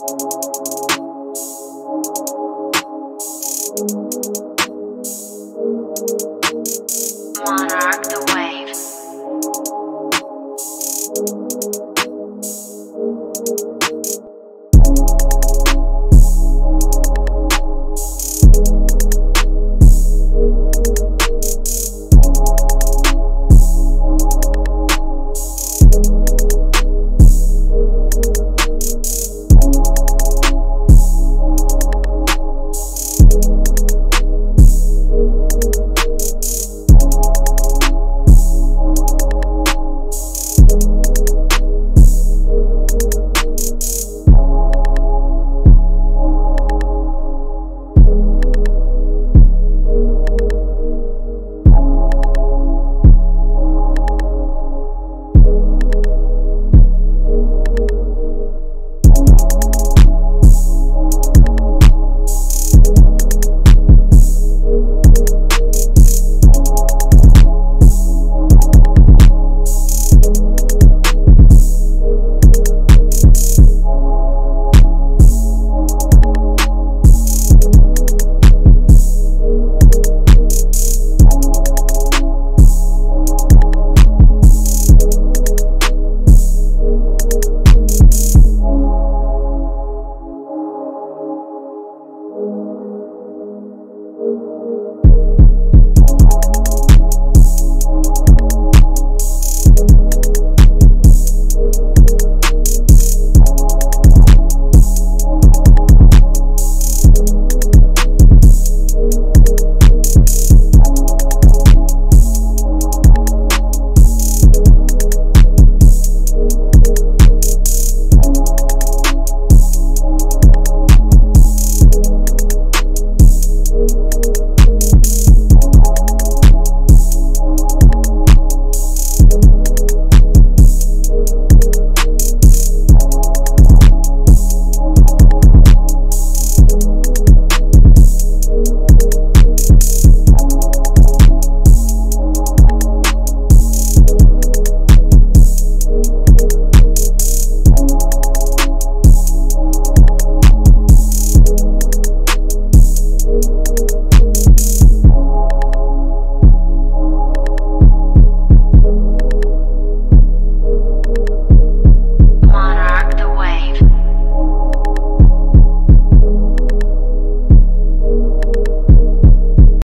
Monarch the wave.